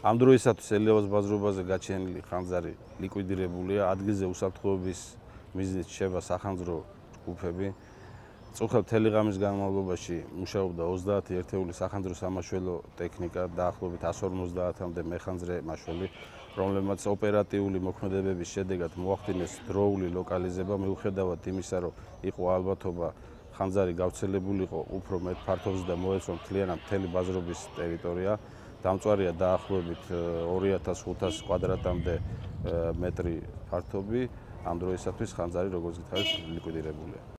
ამ დროისათვის ელევას ბაზრობაზე გაჩენილი ხანძარი ლიკვიდირებულია, ადგილზე უსაფრთხოების მიზნით შევა სახანძრო ჯგუფები. წუხელ თელიღამის განმავლობაში მუშაობდა 30 ერთეული სახანძრო სამაშველო ტექნიკა, დაახლოებით 150-მდე მეხანძრე მაშველი, რომლებმაც ოპერატიული მოქმედებების შედეგად მოახდინეს დროული ლოკალიზება, მიუხედავად იმისა, რომ იყო ალბათობა ხანძარი გავრცელებულიყო უფრო მეტ ფართობზე და მოეცვა მთლიანად მთელი ბაზრობის ტერიტორია. დამწვარია დაახლოებით 2500 კვადრატამდე მეტრი ფართობი. ამ დროისათვის ხანძარი როგორც გითხარით ლიკვიდირებულია.